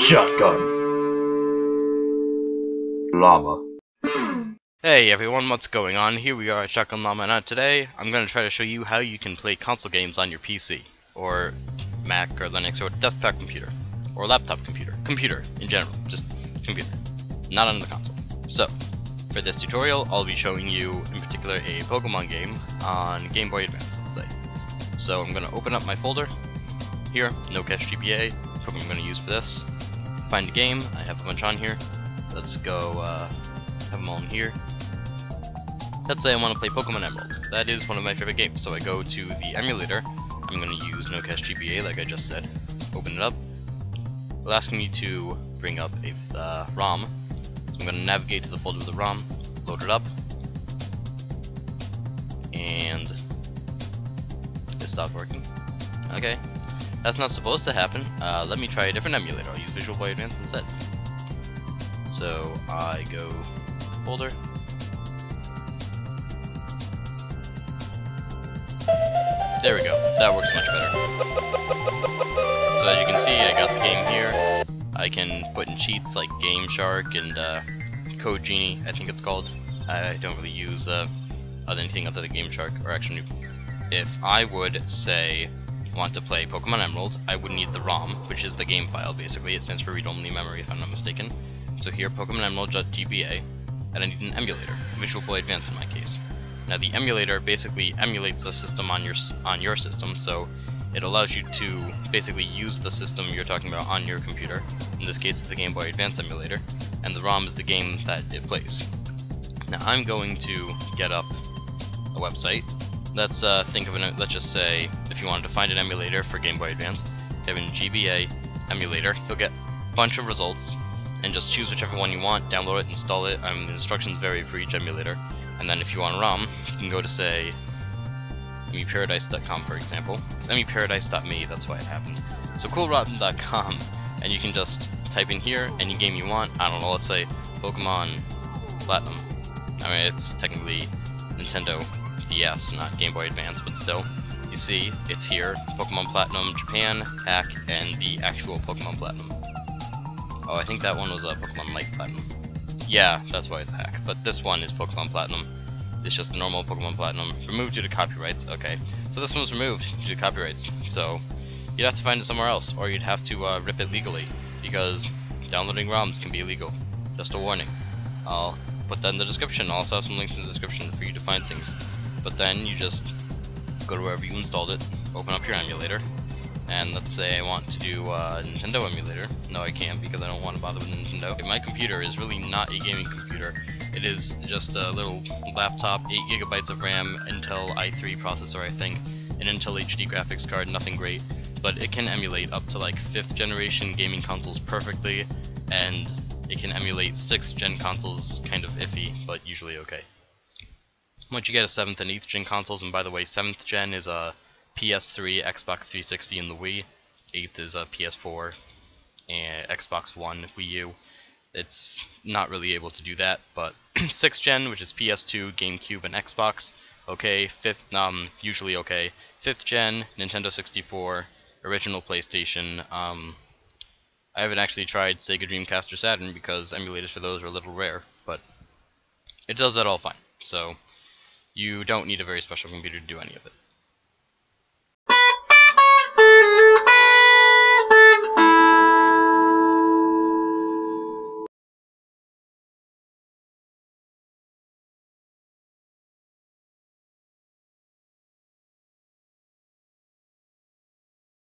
Shotgun. Llama. Hey everyone, what's going on? Here we are at Shotgun Llama, and uh, today I'm going to try to show you how you can play console games on your PC, or Mac, or Linux, or desktop computer, or laptop computer. Computer, in general, just computer, not on the console. So, for this tutorial, I'll be showing you, in particular, a Pokemon game on Game Boy Advance, let's say. So I'm going to open up my folder, here, No$GBA, program I'm going to use for this. Find a game, I have a bunch on here. Let's go, uh, have them all in here. Let's say I want to play Pokemon Emerald. That is one of my favorite games, so I go to the emulator. I'm going to use No$GBA, like I just said. Open it up. It'll ask me to bring up a uh, ROM. So I'm going to navigate to the folder of the ROM, load it up, and it stopped working. Okay, that's not supposed to happen. Uh, let me try a different emulator. I'll use Visual Boy Advance instead. So I go folder. There we go. That works much better. So as you can see, I got the game here. I can put in cheats like Game Shark and uh, Code Genie, I think it's called. I don't really use uh, anything other than Game Shark, or actually, if I would say want to play Pokemon Emerald, I would need the ROM, which is the game file basically. It stands for read-only memory if I'm not mistaken. So here, Pokemon Emerald.gba, and I need an emulator, Visual Boy Advance in my case. Now the emulator basically emulates the system on your on your system, so it allows you to basically use the system you're talking about on your computer. In this case, it's the Game Boy Advance emulator, and the ROM is the game that it plays. Now I'm going to get up a website. Let's uh, think of an. Let's just say if you wanted to find an emulator for Game Boy Advance, have an GBA emulator. You'll get a bunch of results, and just choose whichever one you want. Download it, install it. Um, the instructions vary for each emulator. And then if you want ROM, you can go to say emuparadise.com for example. It's emuparadise.me, that's why it happened. So coolrom.com, and you can just type in here any game you want. I don't know, let's say Pokemon Platinum. I mean, it's technically Nintendo DS, not Game Boy Advance, but still. You see, it's here, Pokemon Platinum Japan, Hack, and the actual Pokemon Platinum. Oh, I think that one was a Pokemon Light Platinum. Yeah, that's why it's hack. But this one is Pokemon Platinum. It's just the normal Pokemon Platinum. Removed due to copyrights. Okay. So this one's removed due to copyrights. So you'd have to find it somewhere else, or you'd have to uh, rip it legally, because downloading ROMs can be illegal. Just a warning. I'll put that in the description. I'll also have some links in the description for you to find things. But then you just go to wherever you installed it, open up your emulator, and let's say I want to do a Nintendo emulator. No, I can't because I don't want to bother with Nintendo. My computer is really not a gaming computer. It is just a little laptop, 8 gigabytes of RAM, Intel i3 processor, I think, an Intel HD graphics card, nothing great, but it can emulate up to like 5th generation gaming consoles perfectly, and it can emulate 6th gen consoles kind of iffy, but usually okay. Once you get a 7th and 8th gen consoles, and by the way, 7th gen is a PS3, Xbox 360, and the Wii. 8th is a PS4 and Xbox One, Wii U. It's not really able to do that, but 6th gen, which is PS2, GameCube, and Xbox, okay. 5th, um, usually okay. 5th gen, Nintendo 64, original PlayStation. Um, I haven't actually tried Sega Dreamcast or Saturn because emulators for those are a little rare, but it does that all fine. So you don't need a very special computer to do any of it.